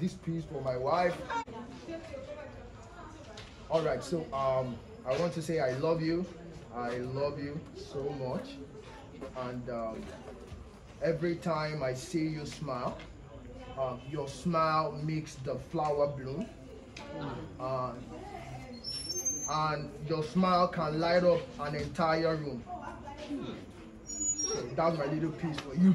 this piece for my wife. All right, so um, I want to say I love you. I love you so much, and um, every time I see you smile, uh, your smile makes the flower bloom. Uh, and your smile can light up an entire room. So that's my little piece for you.